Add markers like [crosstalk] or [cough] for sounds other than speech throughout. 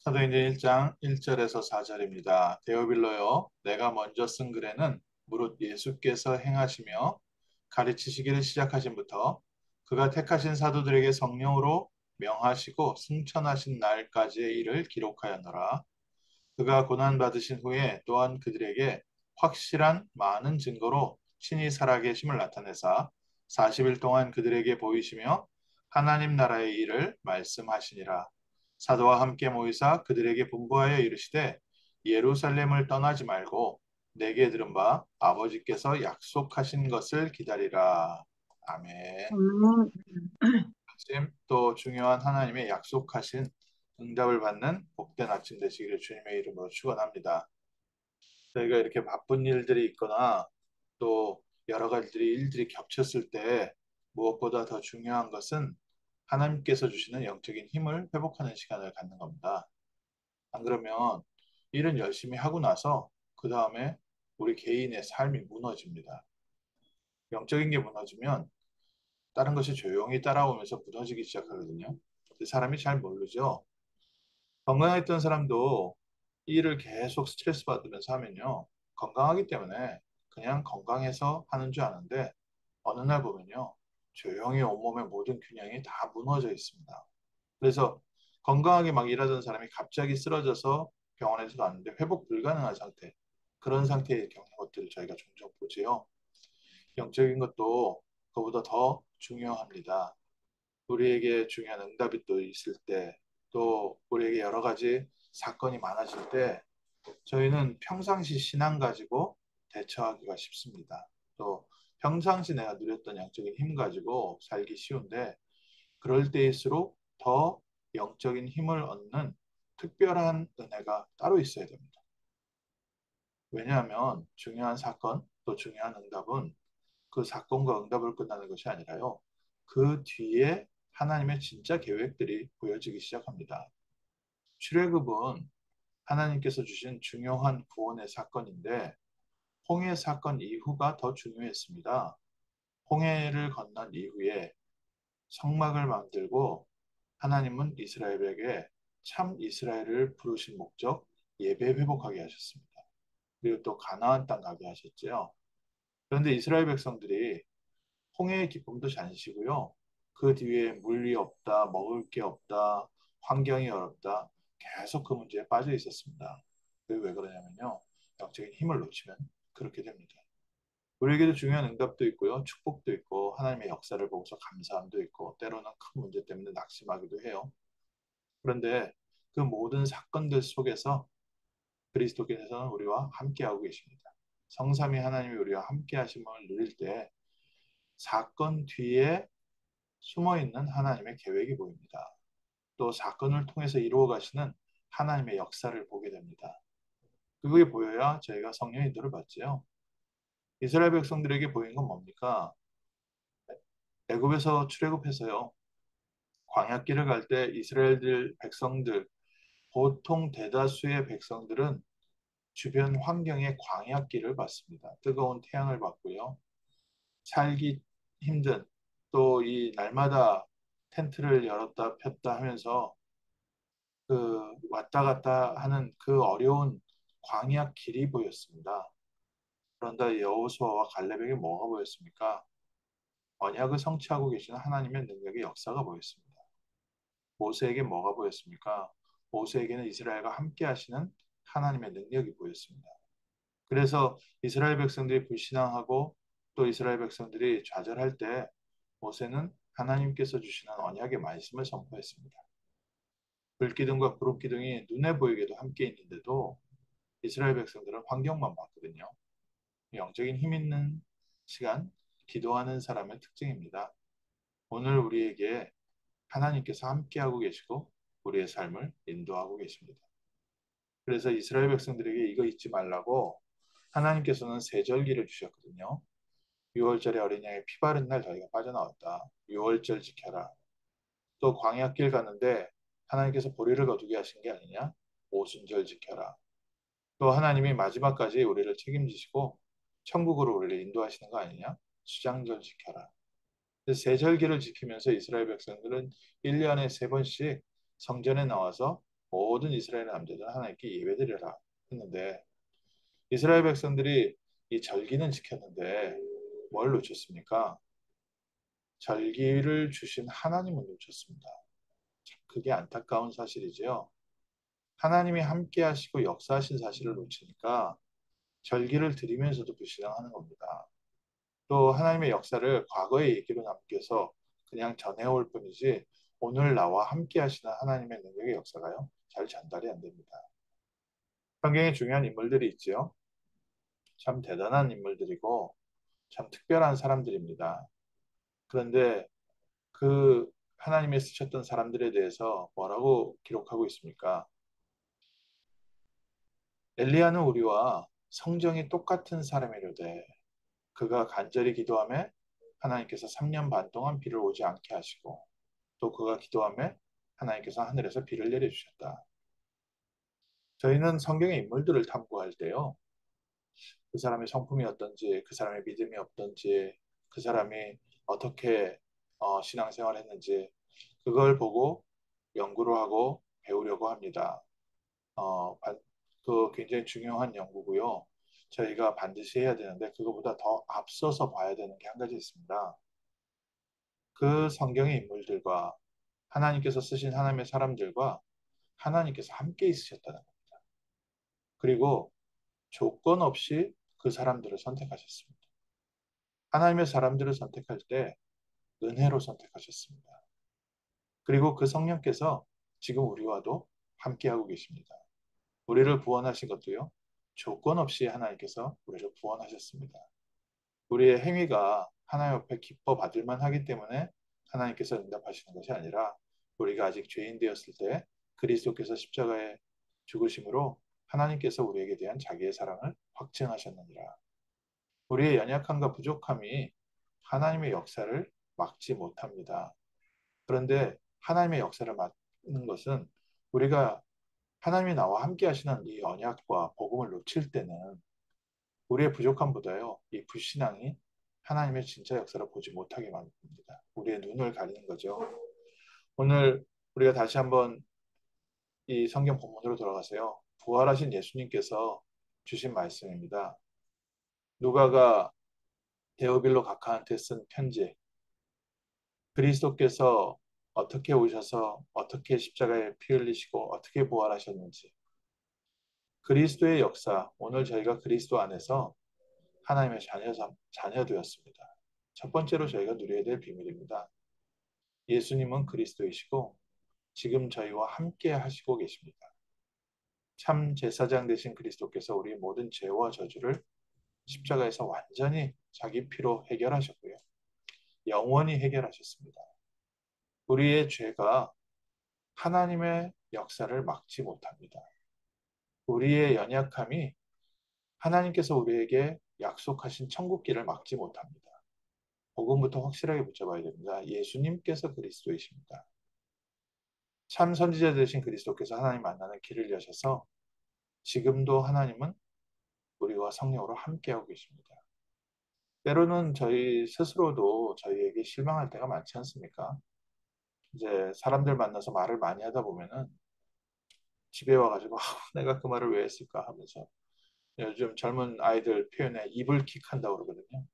사도행전 1장 1절에서 4절입니다. 데오빌로여 내가 먼저 쓴 글에는 무릇 예수께서 행하시며 가르치시기를 시작하신부터 그가 택하신 사도들에게 성령으로 명하시고 승천하신 날까지의 일을 기록하였노라. 그가 고난받으신 후에 또한 그들에게 확실한 많은 증거로 친히 살아계심을 나타내사 40일 동안 그들에게 보이시며 하나님 나라의 일을 말씀하시니라. 사도와 함께 모이사 그들에게 분부하여 이르시되 예루살렘을 떠나지 말고 내게 들은 바 아버지께서 약속하신 것을 기다리라. 아멘. 아침 또 중요한 하나님의 약속하신 응답을 받는 복된 아침 되시기를 주님의 이름으로 축원합니다. 저희가 이렇게 바쁜 일들이 있거나 또 여러 가지 일들이 겹쳤을 때 무엇보다 더 중요한 것은 하나님께서 주시는 영적인 힘을 회복하는 시간을 갖는 겁니다. 안 그러면 일은 열심히 하고 나서 그 다음에 우리 개인의 삶이 무너집니다. 영적인 게 무너지면 다른 것이 조용히 따라오면서 무너지기 시작하거든요. 사람이 잘 모르죠. 건강했던 사람도 일을 계속 스트레스 받으면서 하면요. 건강하기 때문에 그냥 건강해서 하는 줄 아는데 어느 날 보면요. 조용히 온몸의 모든 균형이 다 무너져 있습니다. 그래서 건강하게 막 일하던 사람이 갑자기 쓰러져서 병원에서 갔는데 회복 불가능한 상태 그런 상태의 경우 것들을 저희가 종종 보지요. 영적인 것도 그보다 더 중요합니다. 우리에게 중요한 응답이 또 있을 때, 또 우리에게 여러 가지 사건이 많아질 때, 저희는 평상시 신앙 가지고 대처하기가 쉽습니다. 또 평상시 내가 누렸던 영적인 힘 가지고 살기 쉬운데, 그럴 때일수록 더 영적인 힘을 얻는 특별한 은혜가 따로 있어야 됩니다. 왜냐하면 중요한 사건, 또 중요한 응답은 그 사건과 응답을 끝나는 것이 아니라요. 그 뒤에 하나님의 진짜 계획들이 보여지기 시작합니다. 출애굽은 하나님께서 주신 중요한 구원의 사건인데 홍해 사건 이후가 더 중요했습니다. 홍해를 건넌 이후에 성막을 만들고 하나님은 이스라엘에게 참 이스라엘을 부르신 목적 예배 회복하게 하셨습니다. 그리고 또 가나안 땅 가게 하셨죠. 그런데 이스라엘 백성들이 홍해의 기쁨도 잔시고요. 그 뒤에 물이 없다, 먹을 게 없다, 환경이 어렵다. 계속 그 문제에 빠져 있었습니다. 왜 그러냐면요. 영적인 힘을 놓치면 그렇게 됩니다. 우리에게도 중요한 응답도 있고요. 축복도 있고 하나님의 역사를 보고서 감사함도 있고 때로는 큰 문제 때문에 낙심하기도 해요. 그런데 그 모든 사건들 속에서 그리스도께서는 우리와 함께하고 계십니다. 성삼위 하나님이 우리와 함께하심을 누릴 때 사건 뒤에 숨어 있는 하나님의 계획이 보입니다. 또 사건을 통해서 이루어 가시는 하나님의 역사를 보게 됩니다. 그게 보여야 저희가 성령 인도를 받지요. 이스라엘 백성들에게 보인 건 뭡니까? 애굽에서 출애굽해서요. 광야길을 갈 때 이스라엘들 백성들 보통 대다수의 백성들은 주변 환경의 광야길을 받습니다. 뜨거운 태양을 받고요. 살기 힘든 또 이 날마다 텐트를 열었다 폈다 하면서 그 왔다 갔다 하는 그 어려운 광야 길이 보였습니다. 그런데 여호수아와 갈렙에게 뭐가 보였습니까? 언약을 성취하고 계시는 하나님의 능력의 역사가 보였습니다. 모세에게 뭐가 보였습니까? 모세에게는 이스라엘과 함께 하시는 하나님의 능력이 보였습니다. 그래서 이스라엘 백성들이 불신앙하고 또 이스라엘 백성들이 좌절할 때 모세는 하나님께서 주시는 언약의 말씀을 선포했습니다. 불기둥과 구름기둥이 눈에 보이게도 함께 있는데도 이스라엘 백성들은 환경만 봤거든요. 영적인 힘 있는 시간, 기도하는 사람의 특징입니다. 오늘 우리에게 하나님께서 함께하고 계시고 우리의 삶을 인도하고 계십니다. 그래서 이스라엘 백성들에게 이거 잊지 말라고 하나님께서는 세절기를 주셨거든요. 6월절에 어린 양의 피 바른 날 저희가 빠져나왔다. 6월절 지켜라. 또 광야길 가는데 하나님께서 보리를 거두게 하신 게 아니냐? 오순절 지켜라. 또 하나님이 마지막까지 우리를 책임지시고 천국으로 우리를 인도하시는 거 아니냐? 수장절 지켜라. 세절기를 지키면서 이스라엘 백성들은 1년에 세 번씩 성전에 나와서 모든 이스라엘 남자들은 하나님께 예배드려라 했는데 이스라엘 백성들이 이 절기는 지켰는데 뭘 놓쳤습니까? 절기를 주신 하나님을 놓쳤습니다. 그게 안타까운 사실이지요. 하나님이 함께 하시고 역사하신 사실을 놓치니까 절기를 드리면서도 불신앙하는 겁니다. 또 하나님의 역사를 과거의 얘기로 남겨서 그냥 전해올 뿐이지 오늘 나와 함께 하시는 하나님의 능력의 역사가요. 잘 전달이 안 됩니다. 성경에 중요한 인물들이 있지요. 참 대단한 인물들이고 참 특별한 사람들입니다. 그런데 그 하나님이 쓰셨던 사람들에 대해서 뭐라고 기록하고 있습니까? 엘리야는 우리와 성정이 똑같은 사람이로되 그가 간절히 기도함에 하나님께서 3년 반 동안 비를 오지 않게 하시고 또 그가 기도함에 하나님께서 하늘에서 비를 내려주셨다. 저희는 성경의 인물들을 탐구할 때요. 그 사람의 성품이 어떤지, 그 사람의 믿음이 어떤지, 그 사람이 어떻게 어, 신앙생활을 했는지 그걸 보고 연구를 하고 배우려고 합니다. 어, 그 굉장히 중요한 연구고요. 저희가 반드시 해야 되는데 그거보다 더 앞서서 봐야 되는 게 한 가지 있습니다. 그 성경의 인물들과 하나님께서 쓰신 하나님의 사람들과 하나님께서 함께 있으셨다는 겁니다. 그리고 조건 없이 그 사람들을 선택하셨습니다. 하나님의 사람들을 선택할 때 은혜로 선택하셨습니다. 그리고 그 성령께서 지금 우리와도 함께하고 계십니다. 우리를 구원하신 것도요, 조건 없이 하나님께서 우리를 구원하셨습니다. 우리의 행위가 하나님 앞에 기뻐 받을 만 하기 때문에 하나님께서 응답하시는 것이 아니라 우리가 아직 죄인 되었을 때 그리스도께서 십자가에 죽으심으로 하나님께서 우리에게 대한 자기의 사랑을 확증하셨느니라. 우리의 연약함과 부족함이 하나님의 역사를 막지 못합니다. 그런데 하나님의 역사를 막는 것은 우리가 하나님이 나와 함께 하시는 이 언약과 복음을 놓칠 때는 우리의 부족함보다요, 이 불신앙이 하나님의 진짜 역사를 보지 못하게 만듭니다. 우리의 눈을 가리는 거죠. 오늘 우리가 다시 한번 이 성경 본문으로 돌아가세요. 부활하신 예수님께서 주신 말씀입니다. 누가가 데오빌로 각하한테 쓴 편지. 그리스도께서 어떻게 오셔서 어떻게 십자가에 피 흘리시고 어떻게 부활하셨는지 그리스도의 역사 오늘 저희가 그리스도 안에서 하나님의 자녀, 자녀 되었습니다. 첫 번째로 저희가 누려야 될 비밀입니다. 예수님은 그리스도이시고 지금 저희와 함께 하시고 계십니다. 참 제사장 되신 그리스도께서 우리 모든 죄와 저주를 십자가에서 완전히 자기 피로 해결하셨고요. 영원히 해결하셨습니다. 우리의 죄가 하나님의 역사를 막지 못합니다. 우리의 연약함이 하나님께서 우리에게 약속하신 천국길을 막지 못합니다. 복음부터 확실하게 붙잡아야 됩니다. 예수님께서 그리스도이십니다. 참 선지자 되신 그리스도께서 하나님 만나는 길을 여셔서 지금도 하나님은 우리와 성령으로 함께하고 계십니다. 때로는 저희 스스로도 저희에게 실망할 때가 많지 않습니까? 이제 사람들 만나서 말을 많이 하다 보면은 집에 와가지고 아, 내가 그 말을 왜 했을까 하면서 요즘 젊은 아이들 표현에 이불 킥 한다고 그러거든요.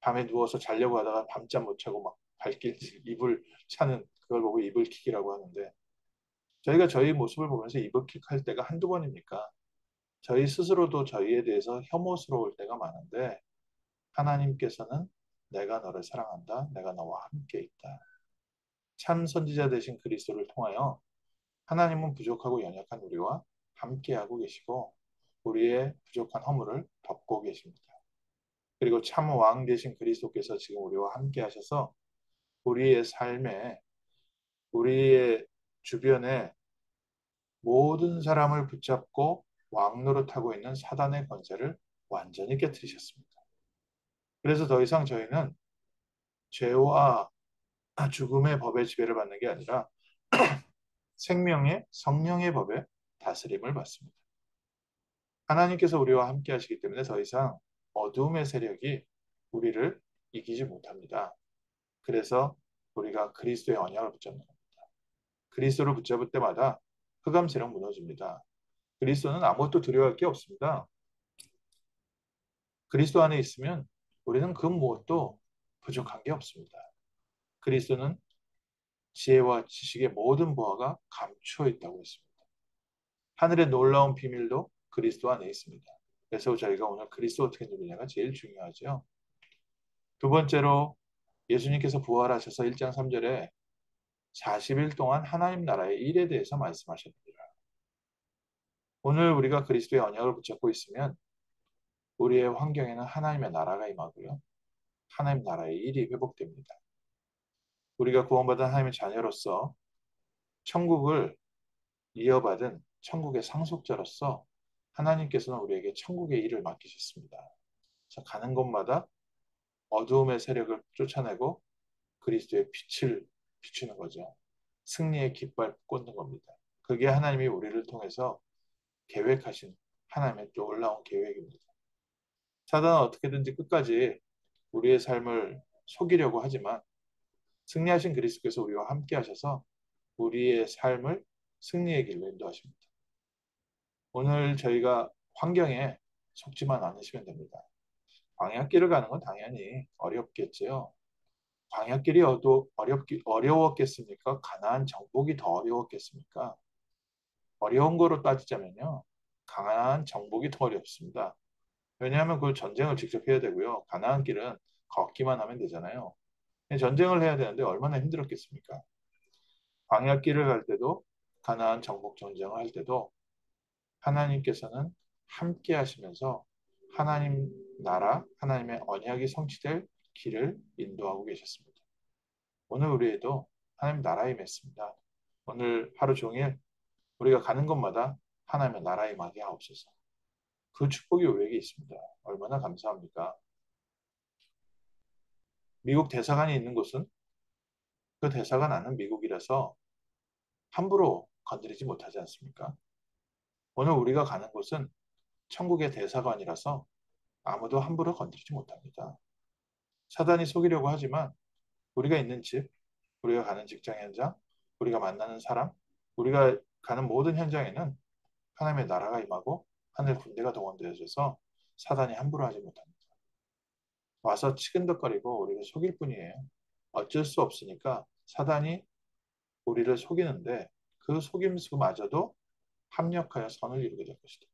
밤에 누워서 자려고 하다가 밤잠 못 자고 막 발길 [laughs] 이불 차는 그걸 보고 이불 킥이라고 하는데 저희가 저희 모습을 보면서 이불 킥 할 때가 한두 번입니까? 저희 스스로도 저희에 대해서 혐오스러울 때가 많은데 하나님께서는 내가 너를 사랑한다. 내가 너와 함께 있다. 참 선지자 되신 그리스도를 통하여 하나님은 부족하고 연약한 우리와 함께하고 계시고 우리의 부족한 허물을 덮고 계십니다. 그리고 참 왕 되신 그리스도께서 지금 우리와 함께 하셔서 우리의 삶에 우리의 주변에 모든 사람을 붙잡고 왕 노릇하고 있는 사단의 권세를 완전히 깨뜨리셨습니다. 그래서 더 이상 저희는 죄와 죽음의 법의 지배를 받는 게 아니라 [clears throat] 생명의 성령의 법에 다스림을 받습니다. 하나님께서 우리와 함께 하시기 때문에 더 이상 어두움의 세력이 우리를 이기지 못합니다. 그래서 우리가 그리스도의 언약을 붙잡는 겁니다. 그리스도를 붙잡을 때마다 흑암 세력 무너집니다. 그리스도는 아무것도 두려워할 게 없습니다. 그리스도 안에 있으면 우리는 그 무엇도 부족한 게 없습니다. 그리스도는 지혜와 지식의 모든 보화가 감추어 있다고 했습니다. 하늘의 놀라운 비밀도 그리스도 안에 있습니다. 그래서 저희가 오늘 그리스도 어떻게 누리냐가 제일 중요하죠. 두 번째로 예수님께서 부활하셔서 1장 3절에 40일 동안 하나님 나라의 일에 대해서 말씀하셨습니다. 오늘 우리가 그리스도의 언약을 붙잡고 있으면 우리의 환경에는 하나님의 나라가 임하고요. 하나님 나라의 일이 회복됩니다. 우리가 구원받은 하나님의 자녀로서 천국을 이어받은 천국의 상속자로서 하나님께서는 우리에게 천국의 일을 맡기셨습니다. 자, 가는 곳마다 어두움의 세력을 쫓아내고 그리스도의 빛을 비추는 거죠. 승리의 깃발 꽂는 겁니다. 그게 하나님이 우리를 통해서 계획하신 하나님의 놀라운 계획입니다. 사단은 어떻게든지 끝까지 우리의 삶을 속이려고 하지만 승리하신 그리스도께서 우리와 함께 하셔서 우리의 삶을 승리의 길로 인도하십니다. 오늘 저희가 환경에 속지만 않으시면 됩니다. 광야길을 가는 건 당연히 어렵겠지요. 광야길이 어렵기, 어려웠겠습니까? 가나안 정복이 더 어려웠겠습니까? 어려운 거로 따지자면요. 가나안 정복이 더 어렵습니다. 왜냐하면 그 전쟁을 직접 해야 되고요. 가나안 길은 걷기만 하면 되잖아요. 전쟁을 해야 되는데 얼마나 힘들었겠습니까? 광야길을 갈 때도 가나안 정복 전쟁을 할 때도 하나님께서는 함께 하시면서 하나님 나라, 하나님의 언약이 성취될 길을 인도하고 계셨습니다. 오늘 우리에도 하나님 나라에 맺습니다. 오늘 하루 종일 우리가 가는 곳마다 하나님의 나라에 임하게 하옵소서. 그 축복이 우리에게 있습니다. 얼마나 감사합니까? 미국 대사관이 있는 곳은 그 대사관 안은 미국이라서 함부로 건드리지 못하지 않습니까? 오늘 우리가 가는 곳은 천국의 대사관이라서 아무도 함부로 건드리지 못합니다. 사단이 속이려고 하지만 우리가 있는 집, 우리가 가는 직장 현장, 우리가 만나는 사람, 우리가 가는 모든 현장에는 하나님의 나라가 임하고 하늘 군대가 동원되어져서 사단이 함부로 하지 못합니다. 와서 치근덕거리고 우리를 속일 뿐이에요. 어쩔 수 없으니까 사단이 우리를 속이는데 그 속임수마저도 합력하여 선을 이루게 될 것이다.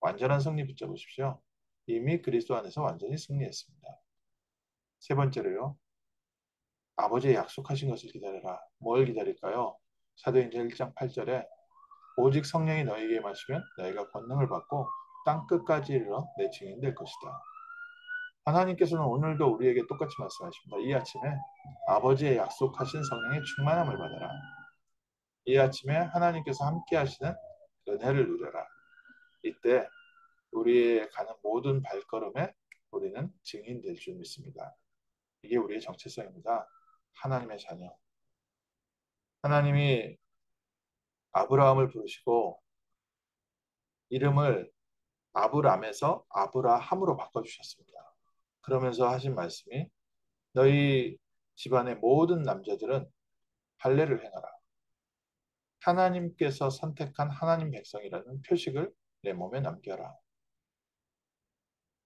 완전한 승리 붙잡으십시오. 이미 그리스도 안에서 완전히 승리했습니다. 세 번째로요. 아버지의 약속하신 것을 기다려라. 뭘 기다릴까요? 사도행전 1장 8절에 오직 성령이 너에게 마시면 너희가 권능을 받고 땅 끝까지 이르러 내 증인 될 것이다. 하나님께서는 오늘도 우리에게 똑같이 말씀하십니다. 이 아침에 아버지의 약속하신 성령의 충만함을 받아라. 이 아침에 하나님께서 함께 하시는 은혜를 누려라. 이때 우리의 가는 모든 발걸음에 우리는 증인될 줄 믿습니다. 이게 우리의 정체성입니다. 하나님의 자녀. 하나님이 아브라함을 부르시고 이름을 아브람에서 아브라함으로 바꿔주셨습니다. 그러면서 하신 말씀이 너희 집안의 모든 남자들은 할례를 행하라. 하나님께서 선택한 하나님 백성이라는 표식을 내 몸에 남겨라.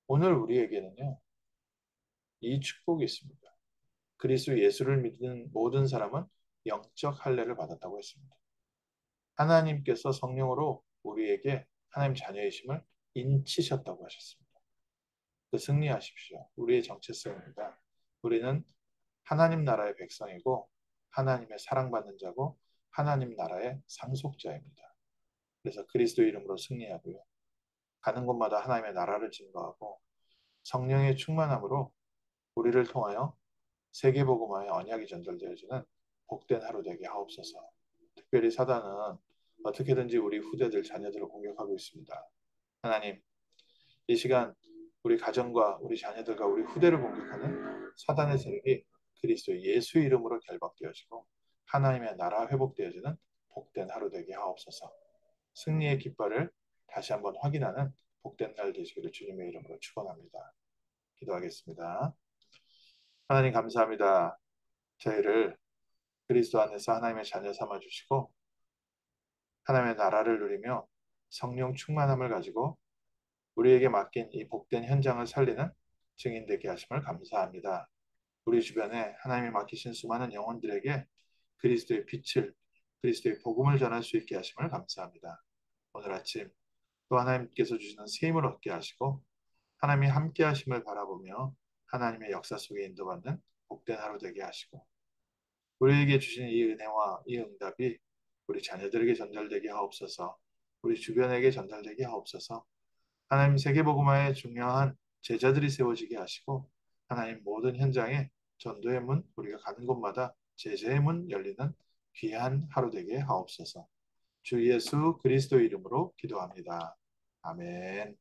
오늘 우리에게는요, 이 축복이 있습니다. 그리스도 예수를 믿는 모든 사람은 영적 할례를 받았다고 했습니다. 하나님께서 성령으로 우리에게 하나님 자녀이심을 인치셨다고 하셨습니다. 그 승리하십시오. 우리의 정체성입니다. 우리는 하나님 나라의 백성이고 하나님의 사랑받는 자고 하나님 나라의 상속자입니다. 그래서 그리스도 이름으로 승리하고요. 가는 곳마다 하나님의 나라를 증거하고 성령의 충만함으로 우리를 통하여 세계복음화의 언약이 전달되어지는 복된 하루 되게 하옵소서. 특별히 사단은 어떻게든지 우리 후대들 자녀들을 공격하고 있습니다. 하나님, 이 시간 우리 가정과 우리 자녀들과 우리 후대를 공격하는 사단의 세력이 그리스도 예수 이름으로 결박되어지고 하나님의 나라 회복되어지는 복된 하루 되게 하옵소서. 승리의 깃발을 다시 한번 확인하는 복된 날 되시기를 주님의 이름으로 축원합니다. 기도하겠습니다. 하나님 감사합니다. 저희를 그리스도 안에서 하나님의 자녀 삼아 주시고 하나님의 나라를 누리며 성령 충만함을 가지고 우리에게 맡긴 이 복된 현장을 살리는 증인 되게 하심을 감사합니다. 우리 주변에 하나님이 맡기신 수많은 영혼들에게 그리스도의 빛을 그리스도의 복음을 전할 수 있게 하심을 감사합니다. 오늘 아침 또 하나님께서 주시는 새 힘을 얻게 하시고 하나님이 함께 하심을 바라보며 하나님의 역사 속에 인도받는 복된 하루 되게 하시고 우리에게 주신 이 은혜와 이 응답이 우리 자녀들에게 전달되게 하옵소서 우리 주변에게 전달되게 하옵소서 하나님 세계복음화에 중요한 제자들이 세워지게 하시고 하나님 모든 현장에 전도의 문 우리가 가는 곳마다 제자의 문 열리는 귀한 하루 되게 하옵소서 주 예수 그리스도 이름으로 기도합니다. 아멘